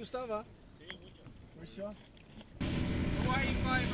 Gustawa. Gość o? Wi-Fi,